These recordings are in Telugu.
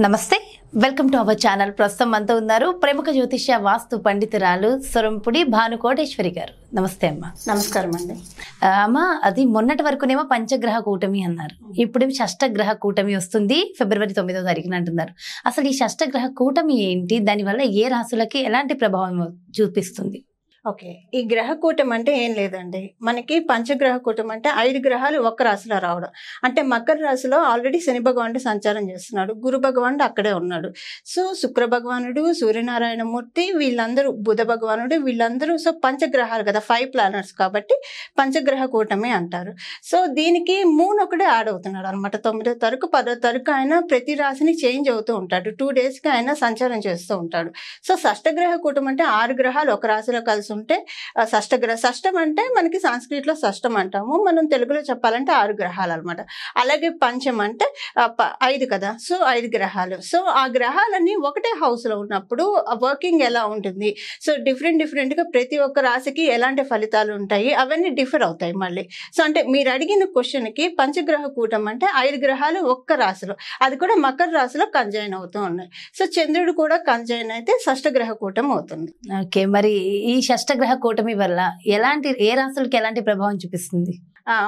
నమస్తే. వెల్కమ్ టు అవర్ ఛానల్ ప్రస్తుతం మనతో ఉన్నారు ప్రముఖ జ్యోతిష్య వాస్తు పండితురాలు సొరంపుడి భానుకోటేశ్వరి గారు. నమస్తే అమ్మ. నమస్కారం అండి. అమ్మ అది మొన్నటి వరకునేమో పంచగ్రహ కూటమి అన్నారు. ఇప్పుడు షష్టగ్రహ కూటమి వస్తుంది. ఫిబ్రవరి తొమ్మిదో తారీఖున అంటున్నారు. అసలు ఈ షష్టగ్రహ కూటమి ఏంటి? దానివల్ల ఏ రాశులకి ఎలాంటి ప్రభావం చూపిస్తుంది? ఓకే. ఈ గ్రహ కూటం అంటే ఏం లేదండి. మనకి పంచగ్రహ కూటం అంటే ఐదు గ్రహాలు ఒక్క రాశిలో రావడం. అంటే మకర రాశిలో ఆల్రెడీ శని భగవానుడు సంచారం చేస్తున్నాడు. గురు భగవానుడు అక్కడే ఉన్నాడు. సో శుక్ర భగవానుడు సూర్యనారాయణ మూర్తి వీళ్ళందరూ బుధ భగవానుడు వీళ్ళందరూ సో పంచగ్రహాలు కదా ఫైవ్ ప్లానెట్స్ కాబట్టి పంచగ్రహ కూటమి అంటారు. సో దీనికి మూన్ ఒకటే యాడ్ అవుతున్నాడు అనమాట తొమ్మిదో తారీఖు పదో తారీఖు ఆయన ప్రతి రాశిని చేంజ్ అవుతూ ఉంటాడు. టూ డేస్కి ఆయన సంచారం చేస్తూ ఉంటాడు. సో షష్టగ్రహ కూటం అంటే ఆరు గ్రహాలు ఒక రాశిలో కలిసి ఉంటే ఆ, షష్టగ్రహ షష్టం అంటే మనకి సంస్కృతిలో షష్టం అంటాము. మనం తెలుగులో చెప్పాలంటే ఆరు గ్రహాలు అనమాట అలాగే పంచం అంటే ఐదు కదా? సో ఐదు గ్రహాలు. సో ఆ గ్రహాలన్నీ ఒకటే హౌస్లో లో ఉన్నప్పుడు వర్కింగ్ ఎలా ఉంటుంది? సో డిఫరెంట్ డిఫరెంట్గా ప్రతి ఒక్క రాశికి ఎలాంటి ఫలితాలు ఉంటాయి? అవన్నీ డిఫర్ అవుతాయి మళ్ళీ. సో అంటే మీరు అడిగిన క్వశ్చన్కి పంచగ్రహ కూటం అంటే ఐదు గ్రహాలు ఒక్క రాశిలో. అది కూడా మకర రాశిలో కంజైన్ అవుతూ ఉన్నాయి. సో చంద్రుడు కూడా కంజైన్ అయితే షష్టగ్రహ కూటం అవుతుంది. ఓకే. మరి ఈ అష్టగ్రహ కూటమి వల్ల ఎలాంటి ఏ రాశులకి ఎలాంటి ప్రభావం చూపిస్తుంది?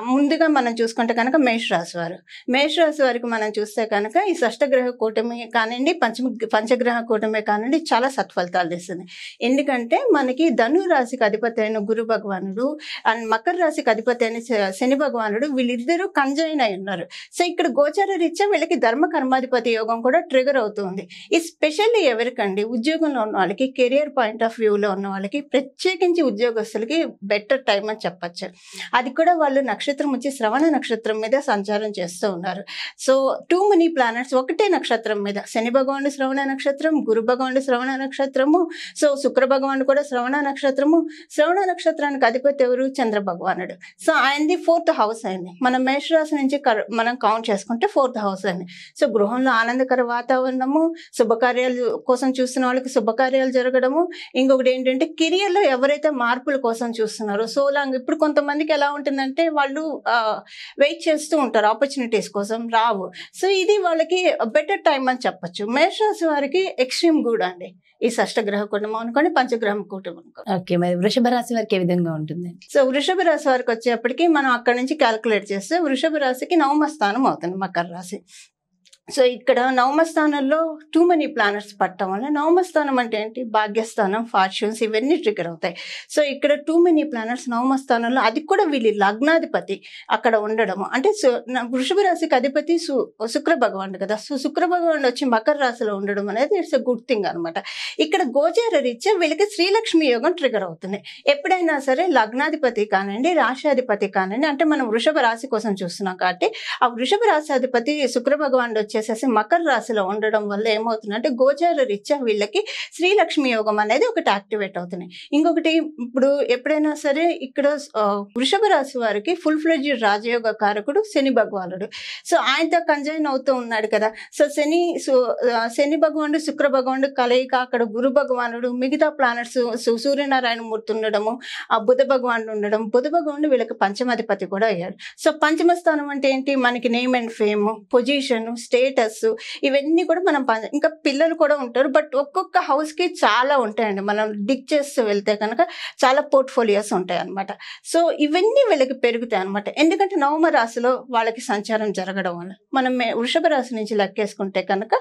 ముందుగా మనం చూసుకుంటే కనుక మేషరాశి వారు మేషరాశి వారికి మనం చూస్తే కనుక ఈ షష్టగ్రహ కూటమి కానివ్వండి పంచమ పంచగ్రహ కూటమి కానివ్వండి చాలా సత్ఫలితాలు ఇస్తుంది ఎందుకంటే మనకి ధను రాశికి అధిపతి అయిన గురు భగవానుడు అండ్ మకర రాశికి అధిపతి అయిన శ- శని భగవానుడు వీళ్ళిద్దరూ కంజైన్ అయి ఉన్నారు. సో ఇక్కడ గోచార రీత్యా వీళ్ళకి ధర్మ కర్మాధిపతి యోగం కూడా ట్రిగర్ అవుతుంది. ఈ స్పెషల్లీ ఎవరికండి ఉద్యోగంలో ఉన్న వాళ్ళకి కెరియర్ పాయింట్ ఆఫ్ వ్యూలో ఉన్న వాళ్ళకి ప్రత్యేకించి ఉద్యోగస్తులకి బెటర్ టైం అని చెప్పచ్చు. అది కూడా వాళ్ళు నక్షత్రం వచ్చి శ్రవణ నక్షత్రం మీద సంచారం చేస్తూ ఉన్నారు. సో టూ మెనీ ప్లానెట్స్ ఒకటే నక్షత్రం మీద. శని భగవానుడు శ్రవణ నక్షత్రం గురు భగవానుడు శ్రవణ నక్షత్రము సో శుక్ర భగవానుడు కూడా శ్రవణ నక్షత్రము. శ్రవణ నక్షత్రానికి అధిపతి ఎవరు? చంద్ర భగవానుడు. సో ఆయనది ఫోర్త్ హౌస్ అయింది మనం మేషరాశి నుంచి మనం కౌంట్ చేసుకుంటే ఫోర్త్ హౌస్ అయింది సో గృహంలో ఆనందకర వాతావరణము శుభకార్యాలు కోసం చూస్తున్న వాళ్ళకి శుభకార్యాలు జరగడము. ఇంకొకటి ఏంటంటే కెరియర్లో ఎవరైతే మార్పుల కోసం చూస్తున్నారో సో లాంగ్ ఇప్పుడు కొంతమందికి ఎలా ఉంటుందంటే వాళ్ళు వెయిట్ చేస్తూ ఉంటారు ఆపర్చునిటీస్ కోసం రావు. సో ఇది వాళ్ళకి బెటర్ టైం అని చెప్పొచ్చు. మేషరాశి వారికి ఎక్స్ట్రీమ్ గుడ్ అండి. ఈ షష్టగ్రహ కుటుంబం అనుకోండి పంచగ్రహం కుటుంబం అనుకోండి. ఓకే మరి వృషభ రాశి వారికి ఏ విధంగా ఉంటుంది? సో వృషభ రాశి వారికి వచ్చేప్పటికి మనం అక్కడ నుంచి క్యాలిక్యులేట్ చేస్తే వృషభ రాశికి నవమ స్థానం అవుతుంది మకర రాశి. సో ఇక్కడ నవమస్థానంలో టూ మెనీ ప్లానెట్స్ పట్టడం వల్ల నవమస్థానం అంటే ఏంటి? భాగ్యస్థానం ఫార్చ్యూన్స్ ఇవన్నీ ట్రిగర్ అవుతాయి. సో ఇక్కడ టూ మెనీ ప్లానెట్స్ నవమ స్థానంలో అది కూడా వీళ్ళ లగ్నాధిపతి అక్కడ ఉండడము. అంటే వృషభ రాశికి అధిపతి సు శుక్ర భగవానుడు కదా. సో శుక్ర భగవానుడు వచ్చి మకర రాశిలో ఉండడం అనేది ఇట్స్ ఎ గుడ్ థింగ్ అనమాట ఇక్కడ గోచార రీత్యా వీళ్ళకి శ్రీలక్ష్మి యోగం ట్రిగర్ అవుతుంది. ఎప్పుడైనా సరే లగ్నాధిపతి కానివ్వండి రాశాధిపతి కానివ్వండి అంటే మనం వృషభ రాశి కోసం చూస్తున్నాం కాబట్టి ఆ వృషభ రాశాధిపతి శుక్ర భగవానుడు వచ్చేసేసి మకర రాశిలో ఉండడం వల్ల ఏమవుతుందంటే గోచార రీత్యా వీళ్ళకి శ్రీలక్ష్మి యోగం అనేది ఒకటి యాక్టివేట్ అవుతున్నాయి ఇంకొకటి ఇప్పుడు ఎప్పుడైనా సరే ఇక్కడ వృషభ రాశి వారికి ఫుల్ ఫ్లెడ్జ్ రాజయోగ కారకుడు శని భగవానుడు. సో ఆయనతో కంజైన్ అవుతూ ఉన్నాడు కదా. సో శని శని భగవానుడు శుక్ర భగవానుడు కలయిక అక్కడ గురు భగవానుడు మిగతా ప్లానెట్స్ సూర్యనారాయణ మూర్తి ఉండడము ఆ బుధ భగవానుడు ఉండడం బుధ భగవానుడు వీళ్ళకి పంచమాధిపతి కూడా అయ్యాడు సో పంచమ స్థానం అంటే ఏంటి? మనకి name and fame position status ఇవన్నీ కూడా మనం ఇంకా పిల్లలు కూడా ఉంటారు. బట్ ఒక్కొక్క హౌస్కి చాలా ఉంటాయండి. మనం డిక్ చేస్తూ వెళ్తే కనుక చాలా పోర్ట్ఫోలియోస్ ఉంటాయి అనమాట సో ఇవన్నీ వీళ్ళకి పెరుగుతాయి అనమాట ఎందుకంటే నవమ రాశిలో వాళ్ళకి సంచారం జరగడం వల్ల. మనం వృషభ రాశి నుంచి లెక్కేసుకుంటే కనుక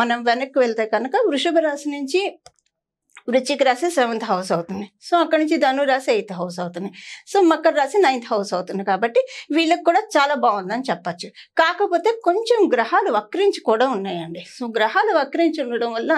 మనం వెనక్కి వెళ్తే కనుక వృషభ రాశి నుంచి వృశ్చిక రాశి సెవెంత్ హౌస్ అవుతుంది. సో అక్కడ నుంచి ధను రాశి ఎయిత్ హౌస్ అవుతుంది. సో మకర రాశి నైన్త్ హౌస్ అవుతుంది కాబట్టి వీళ్ళకి కూడా చాలా బాగుందని చెప్పచ్చు. కాకపోతే కొంచెం గ్రహాలు వక్రించి కూడా ఉన్నాయండి. సో గ్రహాలు వక్రించి ఉండడం వల్ల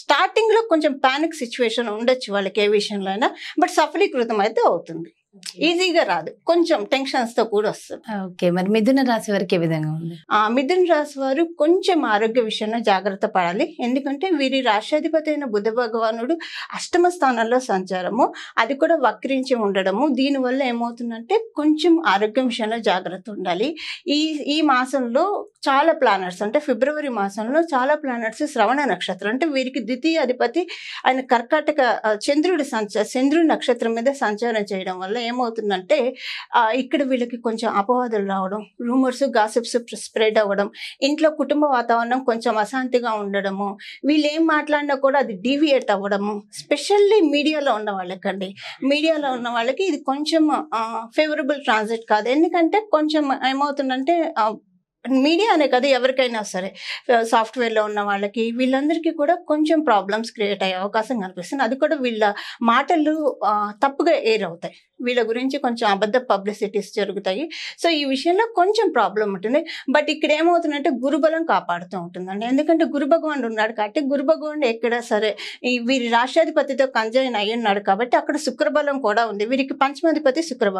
స్టార్టింగ్లో కొంచెం పానిక్ సిచ్యువేషన్ ఉండొచ్చు వాళ్ళకి ఏ విషయంలో అయినా బట్ సఫలీకృతం అయితే అవుతుంది. ఈజీగా రాదు. కొంచెం టెన్షన్స్తో కూడా వస్తుంది. ఓకే. మరి మిథున రాశి వారికి ఏ విధంగా ఉంది? ఆ మిథున రాశి వారు కొంచెం ఆరోగ్య విషయంలో జాగ్రత్త పడాలి. ఎందుకంటే వీరి రాష్ట్రాధిపతి అయిన బుధ భగవానుడు అష్టమ స్థానంలో సంచారము. అది కూడా వక్రించి ఉండడము. దీనివల్ల ఏమవుతుందంటే కొంచెం ఆరోగ్యం విషయంలో జాగ్రత్త ఉండాలి. ఈ ఈ మాసంలో చాలా ప్లానెట్స్ అంటే ఫిబ్రవరి మాసంలో చాలా ప్లానెట్స్ శ్రవణ నక్షత్రం అంటే వీరికి ద్వితీయ అధిపతి ఆయన కర్కాటక చంద్రుడి సంచ చంద్రుడి నక్షత్రం మీద సంచారం చేయడం వల్ల ఏమవుతుందంటే ఇక్కడ వీళ్ళకి కొంచెం అపవాదులు రావడం రూమర్స్ గాసిప్స్ స్ప్రెడ్ అవ్వడం ఇంట్లో కుటుంబ వాతావరణం కొంచెం అశాంతిగా ఉండడము వీళ్ళు ఏం మాట్లాడినా కూడా అది డీవియేట్ అవ్వడము స్పెషల్లీ మీడియాలో ఉన్న వాళ్ళకండి. మీడియాలో ఉన్న వాళ్ళకి ఇది కొంచెం ఫేవరబుల్ ట్రాన్సిట్ కాదు. ఎందుకంటే కొంచెం ఏమవుతుందంటే మీడియా అనే కదా ఎవరికైనా సరే సాఫ్ట్వేర్లో ఉన్న వాళ్ళకి వీళ్ళందరికీ కూడా కొంచెం ప్రాబ్లమ్స్ క్రియేట్ అయ్యే అవకాశం కనిపిస్తుంది. అది కూడా వీళ్ళ మాటలు తప్పుగా ఎయిర్ అవుతాయి వీళ్ళ గురించి కొంచెం అబద్ధ పబ్లిసిటీస్ జరుగుతాయి. సో ఈ విషయంలో కొంచెం ప్రాబ్లం ఉంటుంది. బట్ ఇక్కడ ఏమవుతుందంటే గురుబలం కాపాడుతూ ఉంటుందండి. ఎందుకంటే గురు ఉన్నాడు కాబట్టి గురు ఎక్కడ సరే వీరి రాష్ట్రాధిపతితో కంజైన్ అయి ఉన్నాడు కాబట్టి అక్కడ శుక్రబలం కూడా ఉంది. వీరికి పంచమాధిపతి శుక్ర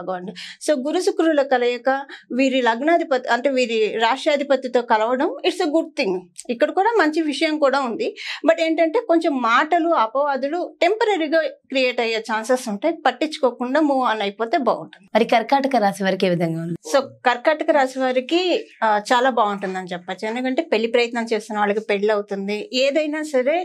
సో గురు శుక్రుల కలయిక వీరి లగ్నాధిపతి అంటే వీరి రాష్ట్రాధిపతితో కలవడం ఇట్స్ ఎ గుడ్ థింగ్ ఇక్కడ కూడా మంచి విషయం కూడా ఉంది. బట్ ఏంటంటే కొంచెం మాటలు అపవాదులు టెంపరీగా క్రియేట్ అయ్యే ఛాన్సెస్ ఉంటాయి. పట్టించుకోకుండా మూవ్ ఆన్ అయిపోతే బాగుంటుంది. మరి కర్కాటక రాశి వారికి ఏ విధంగా ఉంది? సో కర్కాటక రాశి వారికి చాలా బాగుంటుందని చెప్పచ్చు. ఎందుకంటే పెళ్ళి ప్రయత్నం చేస్తున్న వాళ్ళకి పెళ్ళి అవుతుంది. ఏదైనా సరే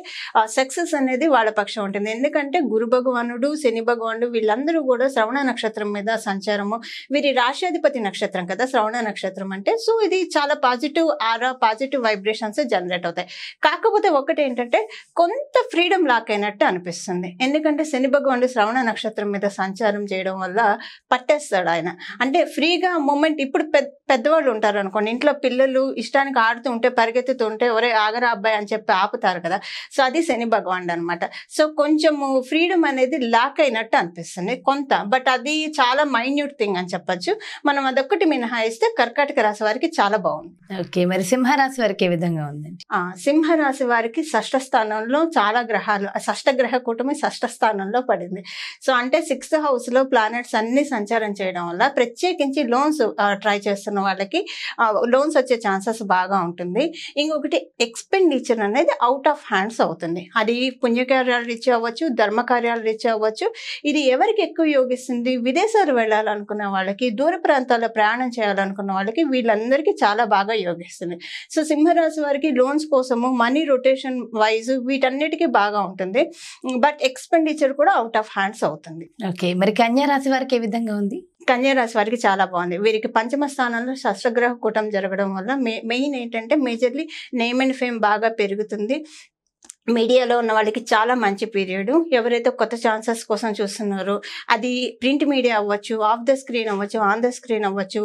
సక్సెస్ అనేది వాళ్ళ పక్షం ఉంటుంది. ఎందుకంటే గురు భగవానుడు శని భగవానుడు వీళ్ళందరూ కూడా శ్రవణ నక్షత్రం మీద సంచారము. వీరి రాష్ట్రాధిపతి నక్షత్రం కదా శ్రవణ నక్షత్రం అంటే సో ఇది చాలా positive aura positive vibrations generate అవుతాయి. కాకపోతే ఒకటి ఏంటంటే కొంత ఫ్రీడమ్ లాక్ అయినట్టు అనిపిస్తుంది. ఎందుకంటే శని భగవానుడు శ్రవణ నక్షత్రం మీద సంచారం చేయడం వల్ల పట్టేస్తాడు ఆయన. అంటే ఫ్రీగా మూమెంట్ ఇప్పుడు పెద్ద పెద్దవాళ్ళు ఉంటారు అనుకోండి ఇంట్లో పిల్లలు ఇష్టానికి ఆడుతూ ఉంటే పరిగెత్తుతూ ఉంటే ఒరే ఆగరా అబ్బాయి అని చెప్పి ఆపుతారు కదా. సో అది శని భగవానుడు అనమాట సో కొంచెము ఫ్రీడమ్ అనేది లాక్ అయినట్టు అనిపిస్తుంది కొంత. బట్ అది చాలా మైన్యూట్ థింగ్ అని చెప్పొచ్చు. మనం అదొక్కటి మినహాయిస్తే కర్కాటక రాశి వారికి చాలా బాగుంది. ఓకే మరి సింహరాశి వారికి ఏ విధంగా ఉందండి? ఆ సింహరాశి వారికి షష్ఠ స్థానంలో చాలా గ్రహాలు ఆ షష్ఠ గ్రహ కూటమి షష్ఠ స్థానంలో పడింది. సో అంటే సిక్స్త్ హౌస్లో ప్లానెట్స్ అన్ని సంచారం చేయడం వల్ల ప్రత్యేకించి లోన్స్ ట్రై చేస్తున్న వాళ్ళకి లోన్స్ వచ్చే ఛాన్సెస్ బాగా ఉంటుంది. ఇంకొకటి ఎక్స్పెండిచర్ అనేది అవుట్ ఆఫ్ హ్యాండ్స్ అవుతుంది. అది పుణ్యకార్యాలు రీత్యా అవ్వచ్చు ధర్మకార్యాలు రీత్యా అవ్వచ్చు. ఇది ఎవరికి ఎక్కువ యోగిస్తుంది? విదేశాలు వెళ్ళాలనుకున్న వాళ్ళకి దూర ప్రాంతాల్లో ప్రయాణం చేయాలనుకున్న వాళ్ళకి వీళ్ళందరికీ చాలా బాగా యోగిస్తుంది. సో సింహరాశి వారికి లోన్స్ కోసము మనీ రొటేషన్ వైజ్ వీటన్నిటికీ బాగా ఉంటుంది. బట్ ఎక్స్పెండిచర్ కూడా అవుట్ ఆఫ్ హ్యాండ్స్ అవుతుంది. ఓకే. మరి కన్యా రాశి వారికి ఏ విధంగా ఉంది? కన్యా రాశి వారికి చాలా బాగుంది. వీరికి పంచమ స్థానంలో శస్త్రగ్రహ కూటం జరగడం వల్ల మెయిన్ ఏంటంటే మేజర్లీ నేమ్ అండ్ ఫేమ్ బాగా పెరుగుతుంది. మీడియాలో ఉన్న వాళ్ళకి చాలా మంచి పీరియడ్ ఎవరైతే కొత్త ఛాన్సెస్ కోసం చూస్తున్నారో అది ప్రింట్ మీడియా అవ్వచ్చు ఆఫ్ ద స్క్రీన్ అవ్వచ్చు ఆన్ ద స్క్రీన్ అవ్వచ్చు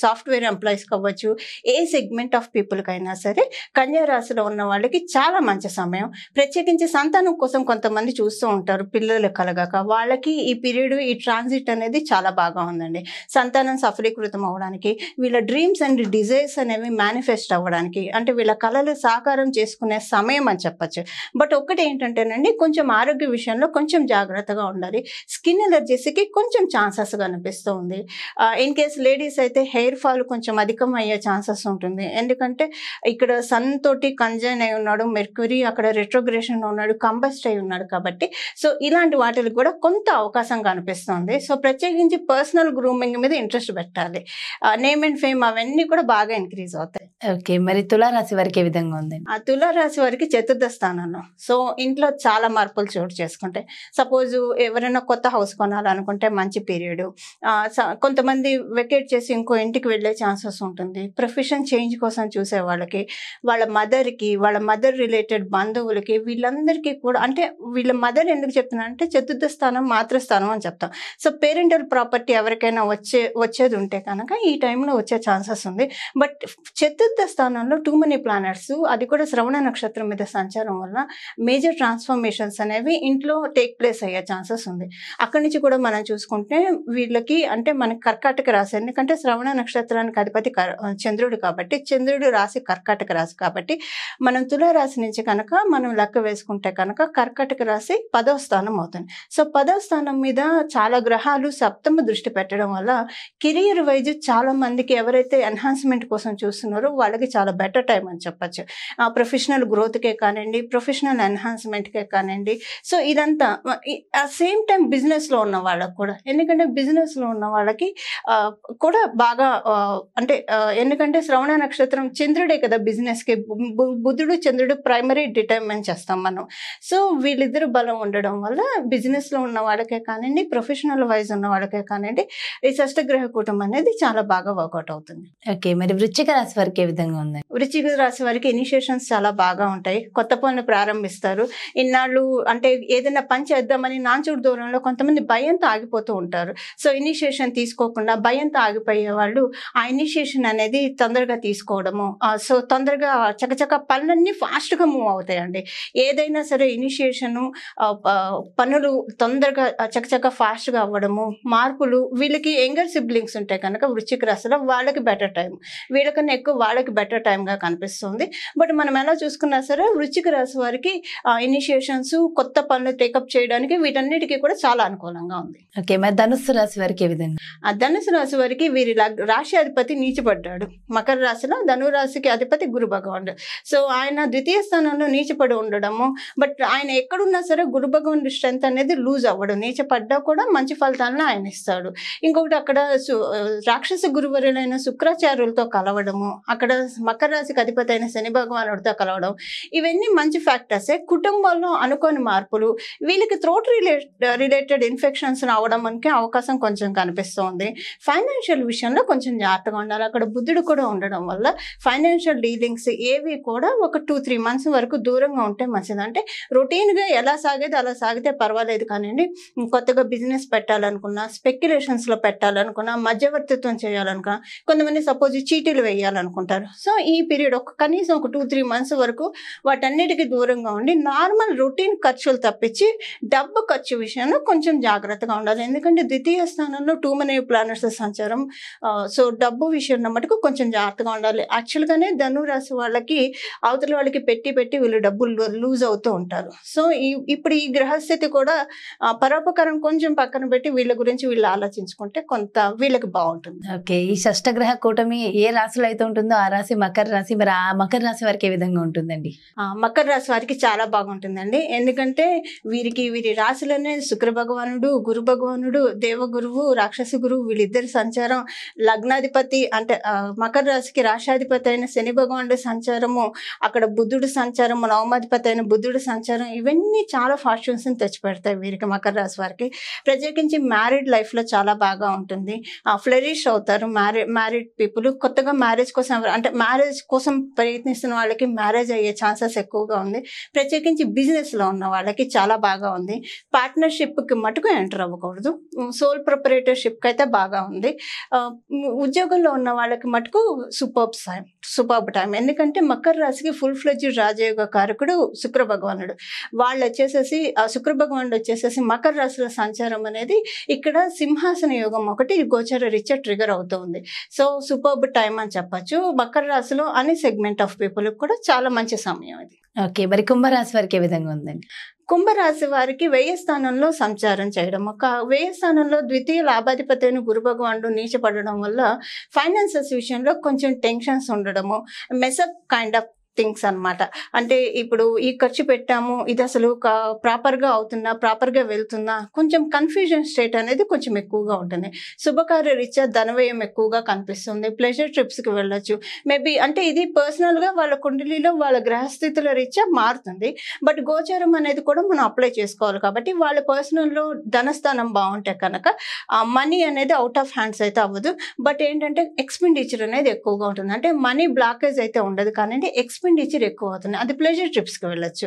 సాఫ్ట్వేర్ ఎంప్లాయీస్కి అవ్వచ్చు ఏ సెగ్మెంట్ ఆఫ్ పీపుల్కైనా సరే కన్యా రాశిలో ఉన్న వాళ్ళకి చాలా మంచి సమయం. ప్రత్యేకించి సంతానం కోసం కొంతమంది చూస్తూ ఉంటారు పిల్లలు కలగక. వాళ్ళకి ఈ పీరియడ్ ఈ ట్రాన్సిట్ అనేది చాలా బాగా ఉందండి. సంతానం సఫలీకృతం అవ్వడానికి వీళ్ళ డ్రీమ్స్ అండ్ డిజైర్స్ అనేవి మేనిఫెస్ట్ అవ్వడానికి అంటే వీళ్ళ కళలు సాకారం చేసుకునే సమయం అని చెప్పచ్చు. బట్ ఒక్కటి ఏంటంటేనండి కొంచెం ఆరోగ్య విషయంలో కొంచెం జాగ్రత్తగా ఉండాలి. స్కిన్ ఎలర్జీస్కి కొంచెం ఛాన్సెస్ కనిపిస్తూ ఉంది. ఇన్ కేస్ లేడీస్ అయితే హెయిర్ ఫాల్ కొంచెం అధికం అయ్యే ఛాన్సెస్ ఉంటుంది. ఎందుకంటే ఇక్కడ సన్ తోటి కంజైన్ అయి ఉన్నాడు మెర్క్యూరీ అక్కడ రెట్రోగ్రేషన్ ఉన్నాడు కంబస్ట్ అయి ఉన్నాడు కాబట్టి. సో ఇలాంటి వాటికి కూడా కొంత అవకాశం కనిపిస్తుంది. సో ప్రత్యేకించి పర్సనల్ గ్రూమింగ్ మీద ఇంట్రెస్ట్ పెట్టాలి. నేమ్ అండ్ ఫేమ్ అవన్నీ కూడా బాగా ఇంక్రీజ్ అవుతాయి. ఓకే మరి తులారాశి వారికి ఏ విధంగా ఉందండి ఆ తులారాశి వారికి చతుర్థ అనుకుంటున్నాను సో ఇంట్లో చాలా మార్పులు చోటు చేసుకుంటే సపోజ్ ఎవరైనా కొత్త హౌస్ కొనాలనుకుంటే మంచి పీరియడ్ కొంతమంది వెకేట్ చేసి ఇంకో ఇంటికి వెళ్ళే ఛాన్సెస్ ఉంటుంది. ప్రొఫెషన్ చేంజ్ కోసం చూసే వాళ్ళకి వాళ్ళ మదర్కి వాళ్ళ మదర్ రిలేటెడ్ బంధువులకి వీళ్ళందరికీ కూడా అంటే వీళ్ళ మదర్ ఎందుకు చెప్తున్నా అంటే చతుర్థ స్థానం మాతృస్థానం అని చెప్తాం. సో పేరెంటల్ ప్రాపర్టీ ఎవరికైనా వచ్చే వచ్చేది ఉంటే కనుక ఈ టైంలో వచ్చే ఛాన్సెస్ ఉంది. బట్ చతుర్థ స్థానంలో టూ మనీ ప్లానెట్స్ అది కూడా శ్రవణ నక్షత్రం మీద సంచారం వల్ల మేజర్ ట్రాన్స్ఫర్మేషన్స్ అనేవి ఇంట్లో టేక్ ప్లేస్ అయ్యే ఛాన్సెస్ ఉంది. అక్కడి నుంచి కూడా మనం చూసుకుంటే వీళ్ళకి అంటే మనకి కర్కాటక రాశి ఎందుకంటే శ్రవణ నక్షత్రానికి అధిపతి కర్- చంద్రుడు కాబట్టి చంద్రుడు రాశి కర్కాటక రాశి కాబట్టి మనం తులారాశి నుంచి కనుక మనం లెక్క వేసుకుంటే కనుక కర్కాటక రాశి పదవ స్థానం అవుతుంది. సో పదవ స్థానం మీద చాలా గ్రహాలు సప్తమ దృష్టి పెట్టడం వల్ల కెరియర్ వైజ్ చాలా మందికి ఎవరైతే ఎన్హాన్స్మెంట్ కోసం చూస్తున్నారో వాళ్ళకి చాలా బెటర్ టైం అని చెప్పచ్చు. ప్రొఫెషనల్ గ్రోత్కే కానివ్వండి ప్రొఫెషనల్ ఎన్హాన్స్మెంట్కే కానివ్వండి. సో ఇదంతా ఆ సేమ్ టైం బిజినెస్లో ఉన్న వాళ్ళకి కూడా ఎందుకంటే బిజినెస్లో ఉన్న వాళ్ళకి కూడా బాగా అంటే ఎందుకంటే శ్రవణ నక్షత్రం చంద్రుడే కదా బిజినెస్కి బు- బుధుడు చంద్రుడు ప్రైమరీ డిటర్మిన్ చేస్తాం మనం. సో వీళ్ళిద్దరు బలం ఉండడం వల్ల బిజినెస్లో ఉన్న వాళ్ళకే కానివ్వండి ప్రొఫెషనల్ వైజ్ ఉన్న వాళ్ళకే కానివ్వండి ఈ షష్టగ్రహ కూటం అనేది చాలా బాగా వర్కౌట్ అవుతుంది. ఓకే మరి వృచ్చిక రాశి వారికి ఏ విధంగా ఉందండి వృశ్చిక రాశి వారికి ఇనిషియేషన్స్ చాలా బాగా ఉంటాయి. కొత్త పనులు ప్రారంభిస్తారు. ఇన్నాళ్ళు అంటే ఏదైనా పని చేద్దామని నాంచుడు దూరంలో కొంతమంది భయంతో ఆగిపోతూ ఉంటారు. సో ఇనిషియేషన్ తీసుకోకుండా భయంతో ఆగిపోయే వాళ్ళు ఆ ఇనిషియేషన్ అనేది తొందరగా తీసుకోవడము సో తొందరగా చకచక పనులన్నీ ఫాస్ట్గా మూవ్ అవుతాయండి. ఏదైనా సరే ఇనిషియేషను పనులు తొందరగా చకచక ఫాస్ట్గా అవ్వడము మార్పులు వీళ్ళకి యంగర్ సిబ్లింగ్స్ ఉంటాయి కనుక వృశ్చిక రాశిలో వాళ్ళకి బెటర్ టైం వీళ్ళకన్నా ఎక్కువ వాళ్ళకి బెటర్ టైం టైంగా కనిపిస్తుంది. బట్ మనం ఎలా చూసుకున్నా సరే వృశ్చిక రాశి వారికి ఇనిషియేషన్స్ కొత్త పనులు టేకప్ చేయడానికి వీటన్నిటికీ కూడా చాలా అనుకూలంగా ఉంది. ఓకే మరి ధనుస్సు రాశి వారికి ఏ విధంగా? ఆ ధనుసు రాశి వారికి వీరి రాశి అధిపతి నీచపడ్డాడు. మకర రాశిలో ధను రాశికి అధిపతి గురు భగవానుడు. సో ఆయన ద్వితీయ స్థానంలో నీచపడి ఉండడము బట్ ఆయన ఎక్కడున్నా సరే గురు భగవానుడి స్ట్రెంత్ అనేది లూజ్ అవ్వడు. నీచపడ్డా కూడా మంచి ఫలితాలను ఆయన ఇస్తాడు. ఇంకొకటి అక్కడ రాక్షస గురువరులైన శుక్రాచార్యులతో కలవడము అక్కడ మకర రాశికి అధిపతి అయిన శని భగవానుడితో కలవడం ఇవన్నీ మంచి ఫ్యాక్టర్సే కుటుంబంలో అనుకోని మార్పులు వీళ్ళకి త్రోట్ రిలేట్ రిలేటెడ్ ఇన్ఫెక్షన్స్ రావడానికి అవకాశం కొంచెం కనిపిస్తోంది. ఫైనాన్షియల్ విషయంలో కొంచెం జాగ్రత్తగా ఉండాలి. అక్కడ బుద్ధుడు కూడా ఉండడం వల్ల ఫైనాన్షియల్ డీలింగ్స్ ఏవి కూడా ఒక టూ త్రీ మంత్స్ వరకు దూరంగా ఉంటే మంచిది. అంటే రొటీన్గా ఎలా సాగేది అలా సాగితే పర్వాలేదు కానివ్వండి. కొత్తగా బిజినెస్ పెట్టాలనుకున్నా స్పెక్యులేషన్స్లో పెట్టాలనుకున్నా మధ్యవర్తిత్వం చేయాలనుకున్నా కొంతమంది సపోజ్ చీటీలు వేయాలనుకుంటారు. సో ఈ పీరియడ్ ఒక కనీసం ఒక టూ త్రీ మంత్స్ వరకు వాటన్నిటికీ దూరంగా ఉండి నార్మల్ రొటీన్ ఖర్చులు తప్పించి డబ్బు ఖర్చు విషయంలో కొంచెం జాగ్రత్తగా ఉండాలి. ఎందుకంటే ద్వితీయ స్థానంలో టూ మనీ ప్లానర్స్ సంచారం సో డబ్బు విషయంలో మటుకు కొంచెం జాగ్రత్తగా ఉండాలి. యాక్చువల్గానే ధనురాశి వాళ్ళకి అవతల వాళ్ళకి పెట్టి పెట్టి వీళ్ళు డబ్బులు లూజ్ అవుతూ ఉంటారు. సో ఈ ఇప్పుడు ఈ గ్రహస్థితి కూడా పరోపకారం కొంచెం పక్కన పెట్టి వీళ్ళ గురించి వీళ్ళు ఆలోచించుకుంటే కొంత వీళ్ళకి బాగుంటుంది. ఓకే. ఈ షష్టగ్రహ కూటమి ఏ రాశిలో అయితే ఉంటుందో ఆ రాశి మకర రాశి మరి ఆ మకర రాశి వారికి ఏ విధంగా ఉంటుందండి? మకర రాశి వారికి చాలా బాగుంటుందండి. ఎందుకంటే వీరికి వీరి రాశిలోనే శుక్ర భగవానుడు గురు భగవానుడు దేవగురువు రాక్షస గురువు వీళ్ళిద్దరి సంచారం లగ్నాధిపతి అంటే మకర రాశికి రాశాధిపతి అయిన శని భగవానుడు సంచారము అక్కడ బుద్ధుడు సంచారము నవమాధిపతి అయిన బుద్ధుడు సంచారం ఇవన్నీ చాలా ఫార్చ్యూన్స్ తెచ్చిపెడతాయి వీరికి మకర రాశి వారికి. ప్రత్యేకించి మ్యారీడ్ లైఫ్లో చాలా బాగా ఉంటుంది. ఫ్లరిష్ అవుతారు మ్యారీ మ్యారీడ్ పీపుల్. కొత్తగా మ్యారేజ్ కోసం అంటే మ్యారేజ్ కోసం ప్రయత్నిస్తున్న వాళ్ళకి మ్యారేజ్ అయ్యే ఛాన్సెస్ ఎక్కువగా ఉంది. ప్రత్యేకించి బిజినెస్లో ఉన్న వాళ్ళకి చాలా బాగా ఉంది. పార్ట్నర్షిప్కి మటుకు ఎంటర్ అవ్వకూడదు. సోల్ ప్రొపరేటర్షిప్కి అయితే బాగా ఉంది. ఉద్యోగంలో ఉన్న వాళ్ళకి మటుకు సూపర్బ్ టైం సూపర్బ్ టైం ఎందుకంటే మకర రాశికి ఫుల్ ఫ్లెడ్జ్ రాజయోగ కారకుడు శుక్ర భగవానుడు వాళ్ళు వచ్చేసేసి ఆ శుక్ర భగవానుడు వచ్చేసేసి మకర రాశుల సంచారం అనేది ఇక్కడ సింహాసన యోగం ఒకటి గోచర రీత్యా ట్రిగర్ అవుతుంది సో సూపర్బ్ టైం అని చెప్పొచ్చు. మకర రాశిలో అన్ని సెగ్మెంట్ ఆఫ్ పీపుల్ కూడా చాలా మంచి సమయం ఇది. ఓకే మరి కుంభరాశి వారికి ఏ విధంగా ఉందండి? కుంభరాశి వారికి వ్యయ స్థానంలో సంచారం చేయడం ఒక వ్యయ స్థానంలో ద్వితీయ లాభాధిపతి అయిన గురు భగవానుడు నీచపడడం వల్ల ఫైనాన్సెస్ విషయంలో కొంచెం టెన్షన్స్ ఉండడము మెసప్ కైండ్ ఆఫ్ థింగ్స్ అన్నమాట. అంటే ఇప్పుడు ఈ ఖర్చు పెట్టాము ఇది అసలు కా- ప్రాపర్గా అవుతుందా ప్రాపర్గా వెళ్తుందా కొంచెం కన్ఫ్యూజన్ స్టేట్ అనేది కొంచెం ఎక్కువగా ఉంటుంది. శుభకార్య రీత్యా ధనవ్యయం ఎక్కువగా కనిపిస్తుంది. ప్లెజర్ ట్రిప్స్కి వెళ్ళొచ్చు. మేబీ అంటే ఇది పర్సనల్గా వాళ్ళ కుండలిలో వాళ్ళ గ్రహస్థితుల రీత్యా మారుతుంది. బట్ గోచారం అనేది కూడా మనం అప్లై చేసుకోవాలి కాబట్టి వాళ్ళ పర్సనల్లో ధనస్థానం బాగుంటే కనుక మనీ అనేది అవుట్ ఆఫ్ హ్యాండ్స్ అయితే అవ్వదు. బట్ ఏంటంటే ఎక్స్పెండిచర్ అనేది ఎక్కువగా ఉంటుంది. అంటే మనీ బ్లాకేజ్ అయితే ఉండదు. కానీ ఎక్స్పెండిచర్ ఎక్కువ అవుతుంది అది ప్లెజర్ ట్రిప్స్కి వెళ్ళొచ్చు.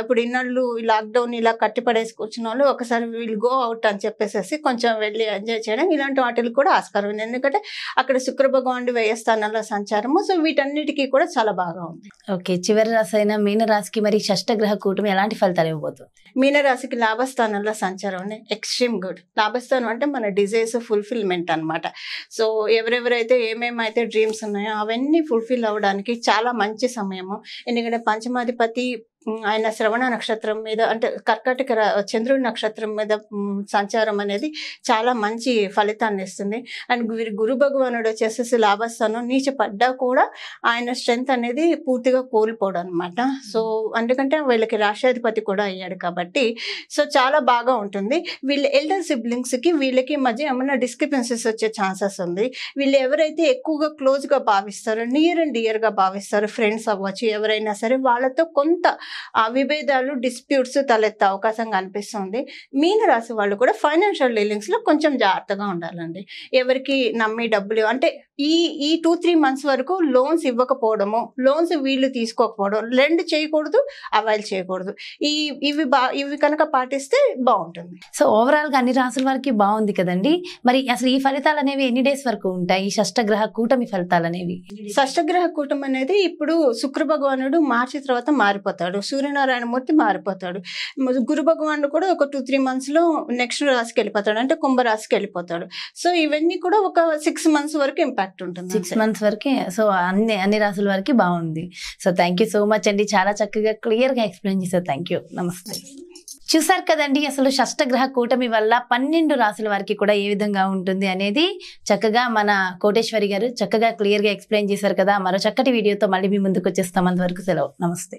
ఇప్పుడు ఇన్నాళ్ళు లాక్డౌన్ ఇలా కట్టి పడేసి కూర్చున్న వాళ్ళు ఒకసారి వీళ్ళు గో అవుట్ అని చెప్పేసి కొంచెం వెళ్ళి ఎంజాయ్ చేయడం ఇలాంటి వాటికి కూడా ఆస్కారం ఉంది. ఎందుకంటే అక్కడ శుక్ర భగవానుడి సంచారము. సో వీటన్నిటికీ కూడా చాలా బాగా ఉంది. ఓకే. చివరి రాశి అయిన మీన రాశికి మరి షష్టగ్రహ కూటమి ఎలాంటి ఫలితాలు ఇవ్వబోతుంది? మీనరాశికి లాభస్థానంలో సంచారం అనేది ఎక్స్ట్రీమ్ గుడ్ లాభస్థానం అంటే మన డిజైర్స్ ఫుల్ఫిల్మెంట్ అన్నమాట. సో ఎవరెవరైతే ఏమేమైతే డ్రీమ్స్ ఉన్నాయో అవన్నీ ఫుల్ఫిల్ అవ్వడానికి చాలా మంచి సమయము ఎందుకంటే పంచమాధిపతి ఆయన శ్రవణ నక్షత్రం మీద అంటే కర్కాటక చంద్రుడి నక్షత్రం మీద సంచారం అనేది చాలా మంచి ఫలితాన్ని ఇస్తుంది. అండ్ వీరి గురు భగవానుడు వచ్చేసేసి లాభస్థానం నీచ పడ్డా కూడా ఆయన స్ట్రెంగ్త్ అనేది పూర్తిగా కోల్పోడు అనమాట సో ఎందుకంటే వీళ్ళకి రాష్ట్రాధిపతి కూడా అయ్యాడు కాబట్టి సో చాలా బాగా ఉంటుంది. వీళ్ళ ఎల్డర్ సిబ్లింగ్స్కి వీళ్ళకి మధ్య ఏమైనా డిస్క్రిపెన్సీస్ వచ్చే ఛాన్సెస్ ఉంది. వీళ్ళు ఎవరైతే ఎక్కువగా క్లోజ్గా భావిస్తారో నియర్ అండ్ డియర్గా భావిస్తారో ఫ్రెండ్స్ అవ్వచ్చు ఎవరైనా సరే వాళ్ళతో కొంత విభేదాలు డిస్ప్యూట్స్ తలెత్తే అవకాశం కనిపిస్తుంది. మీన రాశి వాళ్ళు కూడా ఫైనాన్షియల్ డీలింగ్స్లో కొంచెం జాగ్రత్తగా ఉండాలండి. ఎవరికి నమ్మి డబ్బులు అంటే ఈ ఈ టూ త్రీ మంత్స్ వరకు లోన్స్ ఇవ్వకపోవడము లోన్స్ వీళ్ళు తీసుకోకపోవడం లెండ్ చేయకూడదు అవైల్ చేయకూడదు. ఈ ఇవి బా ఇవి కనుక పాటిస్తే బాగుంటుంది. సో ఓవరాల్గా అన్ని రాసుల వారికి బాగుంది కదండి. మరి అసలు ఈ ఫలితాలు అనేవి ఎన్ని డేస్ వరకు ఉంటాయి? ఈ షష్టగ్రహ కూటమి ఫలితాలు అనేవి? షష్టగ్రహ కూటం అనేది ఇప్పుడు శుక్ర భగవానుడు మార్చి తర్వాత మారిపోతాడు. సూర్యనారాయణ మూర్తి మారిపోతాడు. గురు భగవానుడు కూడా ఒక టూ త్రీ మంత్స్లో నెక్స్ట్ రాశికి వెళ్ళిపోతాడు అంటే కుంభరాశికి వెళ్ళిపోతాడు సో ఇవన్నీ కూడా ఒక సిక్స్ మంత్స్ వరకు ఇంపాక్ట్ ఉంటుంది సిక్స్ మంత్స్ వరకే సో అన్ని అన్ని రాసుల వరకు బాగుంది. So thank you so much అండి. చాలా చక్కగా క్లియర్గా ఎక్స్ప్లెయిన్ చేశారు. థ్యాంక్ యూ నమస్తే చూసారు కదండి అసలు షష్టగ్రహ కూటమి వల్ల పన్నెండు రాసుల వారికి కూడా ఏ విధంగా ఉంటుంది అనేది చక్కగా మన కోటేశ్వరి గారు చక్కగా క్లియర్గా ఎక్స్ప్లెయిన్ చేశారు కదా. మరో చక్కటి వీడియోతో మళ్ళీ మీ ముందుకు వచ్చేస్తాం. అంతవరకు సెలవు. నమస్తే